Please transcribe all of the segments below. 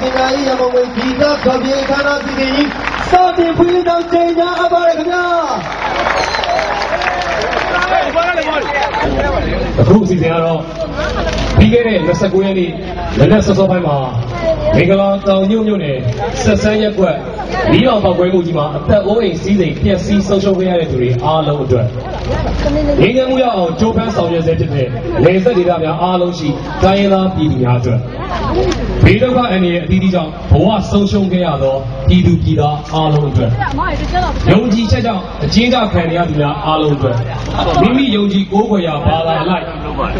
ပညာရေးရမုံဝင်ဒီကကပြေခန္ဓာစီစဉ်ကြီးစတင်ဖွင့်တော့ချိန်ကြအပ်ပါရခင်ဗျာအခုအစီအစဉ်ကတော့ပြီးခဲ့တဲ့29ရက်နေ့မနက်စောစောပိုင်းမှာမင်္ဂလာတောင်ညွန့်ညွန့်နယ်ဆက်ဆန်းရက်ကွက်လီအောင်ပောက်ကွဲမှုကြီးမှာအသက်အိုးအိမ်စီးစိမ်ပျက်စီးဆုံးရှုံးခဲ့ရတဲ့သူတွေအားလုံးအတွက် ငြိမ်းချမ်းမှုရအောင်ကြိုးပမ်းဆောင်ရွက်စေတဲ့လေဆက်ဒေသများအားလုံးရှိတိုင်းရင်းသားပြည်သူများအတွက်ဘေးဒုက္ခအန္တရာယ်အသီးသီးကြောင့်ဘဝဆုံးရှုံးခဲ့ရသောပြည်သူပြည်သားအားလုံးအတွက်ယုံကြည်ချက်ကြောင့်အကျဉ်းချခံရသူများအားလုံးအတွက်မိမိယုံကြည်ကိုးကွယ်ရာဘာသာအလိုက်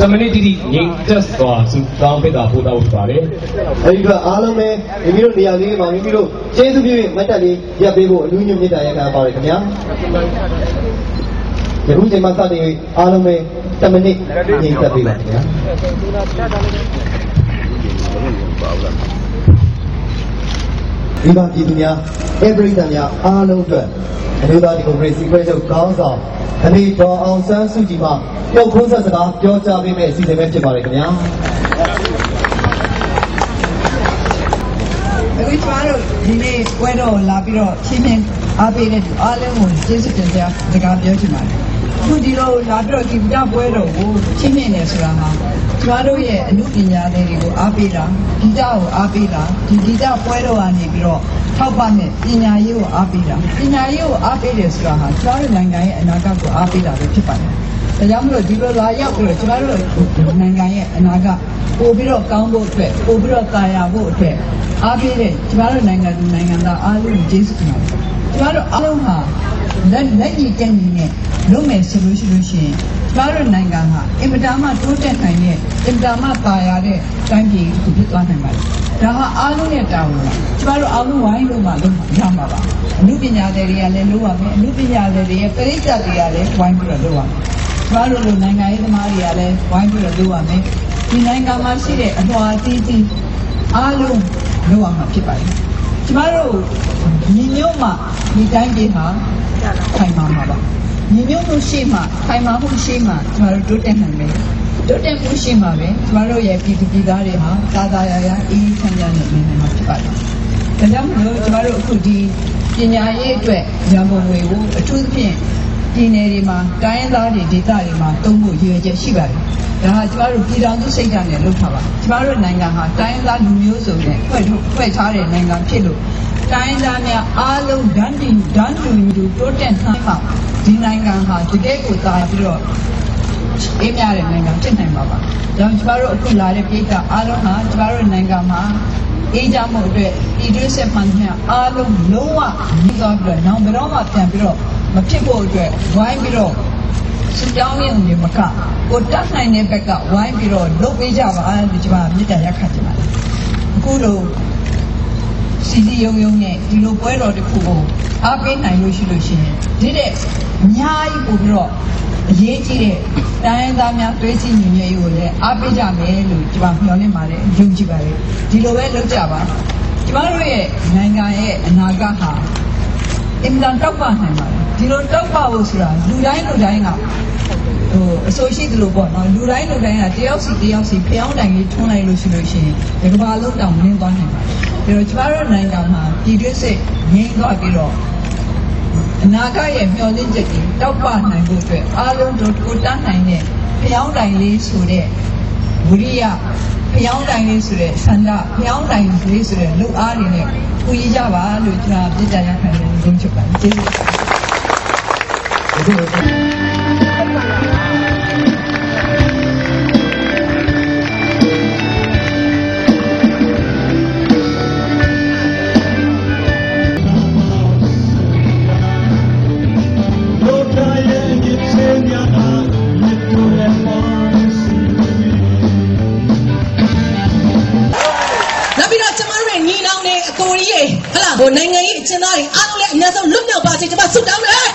တမနစ်တိတိငြိမ်သက်စွာစုတောင်းပေးတာပို့တော်ဖြစ်ပါတယ်အဲဒီကအားလုံးပဲမိမိတို့နေရာလေးမှာမိမိတို့ကျေးဇူးပြု၍မတ်တက်လေးရပ်ပေးဖို့အလူညွတ်မြတ်တာရခံပါရခင်ဗျာ ယခုချိန်မှစတင်၍အားလုံးပဲ10မိနစ်ညင်သက်ပေးပါခင်ဗျာဒီမှာပြည်သူများ every တန်များအားလုံးအတွက်အမျိုးသားဒီမိုကရေစီဖွဲ့ချုပ်ကောင်းဆောင်အနေတော်အောင်ဆန်းစုကြည်မှပြုတ်ခွန်းဆက်စကားပြောကြားပေးမယ့်အစီအစဉ်ပဲဖြစ်ပါတယ်ခင်ဗျာအခုကျမတို့ဒီနေ့ပွဲတော်လာပြီးတော့ချင်းချင်းအားပေးတဲ့သူအားလုံးကိုကျေးဇူးတင်ကြစကားပြောချင်ပါတယ် အခုဒီလိုလာပြီးတော့ဒီပြပွဲတော်ကိုချင်းချင်းနေဆိုတာဟာကျမတို့ရဲ့အမှုပညာတွေကိုအားပေးတာဒီကြကိုအားပေးတာဒီဒီကြပွဲတော်ကနေပြီးတော့ထောက်ပံ့တဲ့ပညာရေးကိုအားပေးတာပညာရေးကိုအားပေးတယ်ဆိုတာဟာကျမတို့နိုင်ငံရဲ့အနာဂတ်ကိုအားပေးတာပဲဖြစ်ပါတယ်ဒါကြောင့်မလို့ဒီလိုလာရောက်ပြီးတော့ကျမတို့နိုင်ငံရဲ့အနာဂတ်ပို့ပြီးတော့ကောင်းဖို့အတွက်ပို့ပြီးတော့ကာယာဖို့အတွက်အားပေးတဲ့ကျမတို့နိုင်ငံသူနိုင်ငံသားအားလုံးကိုကျေးဇူးတင်ပါတယ်။ကျမတို့အားလုံးဟာ လက်လက်ရည်တက်ညီနဲ့လုပ်မယ်ဆိုလို့ရှိလို့ရှိရင်ကျမတို့နိုင်ငံဟာအင်မတန်မှတိုးတက်နိုင်တဲ့အင်မတန်မှကာယာတဲ့တိုင်းပြည်ကိုဖြစ်သွားနိုင်ပါတယ်။ဒါဟာအားလုံးရဲ့တာဝန်ပါ။ကျမတို့အားလုံးဝိုင်းလို့မှလုပ်ရမှာပါ။အမှုပညာတွေတွေကလည်းလုပ်ရမယ်။အမှုပညာတွေရဲ့ပရိသတ်တွေကလည်းဝိုင်းပြီးတော့လုပ်ရမယ်။ကျမတို့လိုနိုင်ငံရေးသမားတွေကလည်းဝိုင်းပြီးတော့လုပ်ရမယ်။ဒီနိုင်ငံမှာရှိတဲ့အလွှာအသီးသီးအားလုံးလုပ်ရမှာဖြစ်ပါတယ်။ ကျမတို့ညီညွတ်မှဒီတိုင်းပြည်ဟာခိုင်မာမှာပါ။ညီညွတ်မှုရှိမှခိုင်မာမှုရှိမှကျမတို့တိုးတက်နိုင်မယ်။တိုးတက်မှုရှိမှပဲကျမတို့ရဲ့ပြည်သူပြည်သားတွေဟာသာသာယာယာအေးအေးချမ်းချမ်းနဲ့နေနိုင်မှာဖြစ်ပါတယ်။ဒါကြောင့်မလို့ကျမတို့အခုဒီပညာရေးအတွက်ရန်ကုန်ငွေကိုအထူးသဖြင့် ပြည်နယ်တွေမှာတိုင်းရင်းသားတွေဒေသတွေမှာတုံးဖို့ရည်ရွယ်ချက်ရှိပါတယ်။ဒါဟာကျမတို့ပြည်တော်စုစိတ်ဓာတ်နဲ့လုပ်ထားပါ။ကျမတို့နိုင်ငံဟာတိုင်းရင်းသားလူမျိုးစုံနဲ့ဖွဲ့ထုတ်ဖွဲ့ထားတဲ့နိုင်ငံဖြစ်လို့တိုင်းရင်းသားများအားလုံးဒန်းတူဒန်းတူညီတူတိုးတက်နိုင်မှာဒီနိုင်ငံဟာတကယ့်ကိုသာပြီးတော့အေးမြတဲ့နိုင်ငံဖြစ်နိုင်မှာပါ။ဒါကြောင့်ကျမတို့အခုလာတဲ့ပြည်ကအားလုံးဟာကျမတို့နိုင်ငံမှာအေးကြမှုအတွက်ပြည်တွင်းစစ်မှန်သမျှအားလုံးလုံးဝမြည်သွားပြီးတော့နောက်ဘယ်တော့မှပြန်ပြီးတော့ မဖြစ်ဖို့အတွက်ဝိုင်းပြီးတော့စစ်ကြောင်းရင်းတွေမကကိုတတ်နိုင်တဲ့ဘက်ကဝိုင်းပြီးတော့လုပ်ပေးကြပါလို့ကျွန်မမြစ်တာရက်ခတ်ချင်ပါတယ်အခုလိုစီစီယုံယုံနဲ့ဒီလိုပွဲတော်တစ်ခုကိုအားပေးနိုင်လို့ရှိလို့ရှိရင်ဒီတဲ့အများကြီးပို့ပြီးတော့အရေးကြီးတဲ့တိုင်းရင်းသားများသွေးစည်းညီညွတ်ရေးကိုလည်းအားပေးကြမယ်လို့ကျွန်မမျှော်လင့်ပါတယ်ယုံကြည်ပါတယ်ဒီလိုပဲလုပ်ကြပါကျွန်တော်တို့ရဲ့နိုင်ငံရဲ့အနာဂတ်ဟာအင်တန်တောက်ပနိုင်ပါတယ် ဒီလိုတောက်ပဖို့ဆိုတာလူတိုင်းလူတိုင်းကဟိုအဆိုရှိသလိုပေါ့နော်လူတိုင်းလူတိုင်းကတယောက်စီတယောက်စီဖျောင်းတိုင်လေးထွန်းလိုက်လို့ရှိလို့ရှိရင်ဒီကမ္ဘာလုံးတောင်နင်းသွားနိုင်ပါတယ်ဒါတော့ကျမတို့နိုင်ငံမှာပြည်တွင်းစစ်ငြိမ်းသွားပြီးတော့အနာဂတ်ရဲ့မျှော်လင့်ချက်တွေတောက်ပနိုင်ဖို့အတွက်အားလုံးတို့ကိုတန်းနိုင်တဲ့ဖျောင်းတိုင်လေးဆိုတဲ့ဝိရိယဖျောင်းတိုင်လေးဆိုတဲ့ဆန္ဒဖျောင်းတိုင်လေးဆိုတဲ့လူအားတွေနဲ့ပူရကြပါလို့ကျွန်တော်ပြည်ကြရခံနေရုံချုပ်ပါတယ်ကျေးဇူးတင်ပါတယ်နော က်ပြီးတော့ကျမတို့ရဲ့ညီနောင်တွေအကိုကြီးတွေဟလာဟိုနိုင်ငံရေးအကျဉ်းသားတွေအားလုံးလည်းအများဆုံးလွတ်မြောက်ပါစေကျမဆုတောင်းတယ်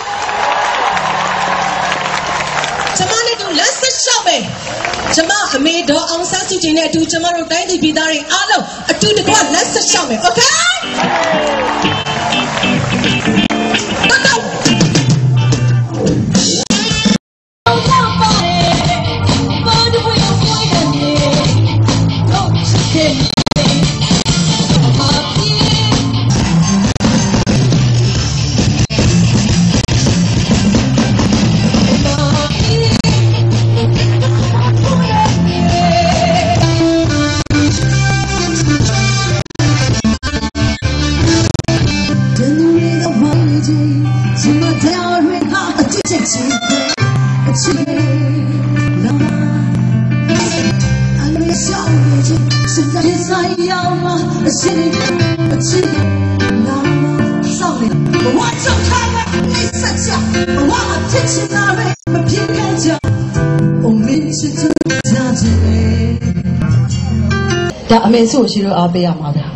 ကျင်နဲ့အတူကျမတို့တိုင်းသူပြည်သားတွေအားလုံးအတူတကွလက်ဆက်ရှောက်မယ် okay တော်တော် နေဆက်ချဘဝမှာဖြစ်ချင်တာပဲမဖြစ်ခဲ့ကြအမင်းချစ်တဲ့ကြတဲ့ဒါအမေစုကိုရှိတော့အားပေးရမှာဗျာ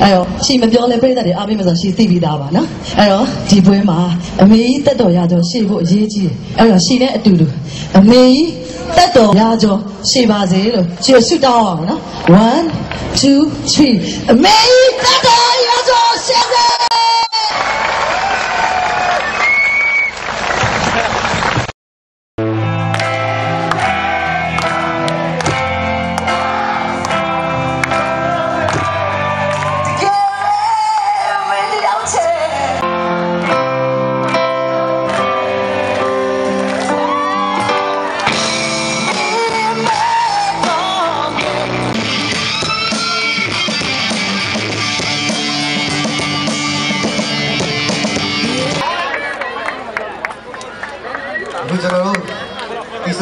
အဲ့တော့ရှိမပြောလဲပြိတ္တတွေအားပေးမယ်ဆိုရှိသိပြီးသားပါနော်အဲ့တော့ဒီပွဲမှာအမေကြီးတက်တော်ရကြောရှိဖို့အရေးကြီးတယ်အဲ့တော့ရှိတဲ့အတူတူအမေကြီးတက်တော်ရကြောရှိပါစေလို့ရှိရဆုတောင်းအောင်နော်1 2 3အမေကြီးတက်တော်ရကြောရှိစေ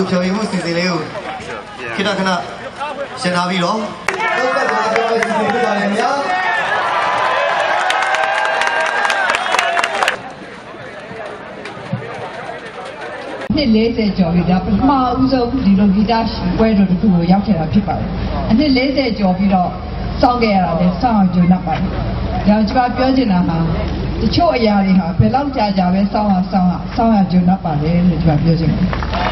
စုဖြော်ရင်မှုစီစဉ်လေးကိုခိတခဏရှင်းထားပြီးတော့တုတ်ကပါပြောစီစဉ်ပြပါမယ်ဗျာနှစ်40ကျော်ပြီဒါပထမဦးဆုံးဒီလိုဂီတပွဲတော်တစ်ခုကိုရောက်ခဲ့တာဖြစ်ပါတယ်အနှစ်40ကျော်ပြီးတော့စောင့်ခဲ့ရတာလည်းစောင့်အောင်ကြိုးနှပ်ပါတယ်ဒါကျွန်မပြောချင်တာဟာတချို့အရာတွေဟာဘယ်လောက်ကြာကြာပဲစောင့်အောင်စောင့်အောင်စောင့်ရကြိုးနှပ်ပါတယ်လို့ကျွန်မပြောချင်တယ်အခု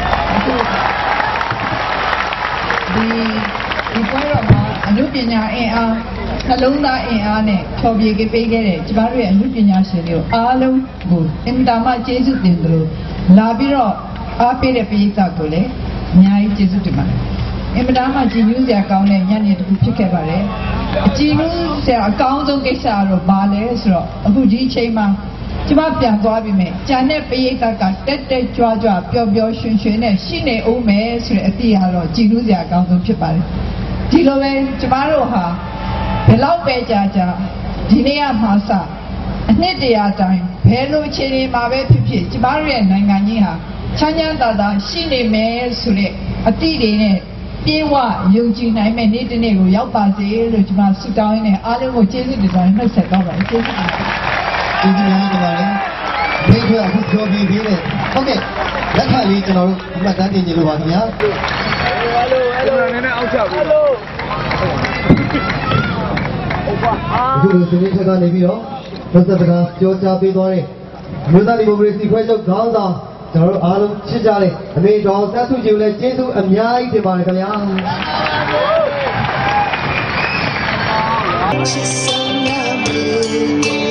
ဒီဒီပွဲတော်မှာအမှုပညာအင်အားနှလုံးသားအင်အားနဲ့ဖြောပြပေးပေးခဲ့တဲ့ကျမတို့ရဲ့အမှုပညာရှင်တွေကိုအားလုံးကိုအင်တာမကျေးဇူးတင်သလိုလာပြီးတော့အားပေးတဲ့ပရိသတ်ကိုလည်းအများကြီးကျေးဇူးတင်ပါတယ်အင်တာမကြည်ညိုစရာကောင်းတဲ့ညနေတစ်ခုဖြစ်ခဲ့ပါတယ်အကြည်ညိုစရာအကောင်းဆုံးကိစ္စကတော့ဘာလဲဆိုတော့အခုဒီအချိန်မှာ ကျမပြန်သွားပြီမဲ့ဂျန်တဲ့ပရိသတ်ကတက်တက်ကြွကြွပျော်ပျော်ရွှင်ရွှင်နဲ့ရှိနေဦးမယ်ဆိုတဲ့အသည့်ကတော့ကြည်ညိုစရာအကောင်းဆုံးဖြစ်ပါတယ်ဒီလိုပဲကျမတို့ဟာဘယ်လောက်ပဲကြာကြာဒီနေ့ကမှစအနှစ်တရာတိုင်းဘယ်လိုအခြေအနေမှာပဲဖြစ်ဖြစ်ကျမတို့ရဲ့နိုင်ငံကြီးဟာချမ်းချမ်းသာသာရှိနေမယ်ဆိုတဲ့အသည့်တွေနဲ့ပြေဝယုံကြည်နိုင်မဲ့နေ့တစ်နေ့ကိုရောက်ပါစေလို့ကျမဆုတောင်းရင်းနဲ့အားလုံးကိုကျေးဇူးတင်ပါတယ်နှုတ်ဆက်တော့ပါတယ်ကျေးဇူး တင်ပါတယ်ဒီဒီများနေပါလေဒီကအခုပြောပြီးပြီးတယ်ဟုတ်ကဲ့လက်ထပ်လေးကျွန်တော်တို့အမှတ်တမ်းတင်ကြလို့ပါခင်ဗျာအခုလိုစနေချက်ကနေပြီးတော့ဘုသတကာပြောကြားပေးသွားတဲ့မြို့သားဒီမိုကရေစီဖွဲ့ချုပ်ခေါင်းဆောင်ကျွန်တော်တို့အားလုံးချစ်ကြတဲ့အမေတော်ဆက်စုကြည်ကိုလည်းကျေးဇူးအများကြီးတင်ပါတယ်ခင်ဗျာ Just so lovely.